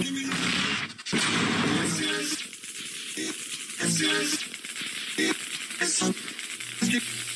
Give me It's just, it's, it's, it's,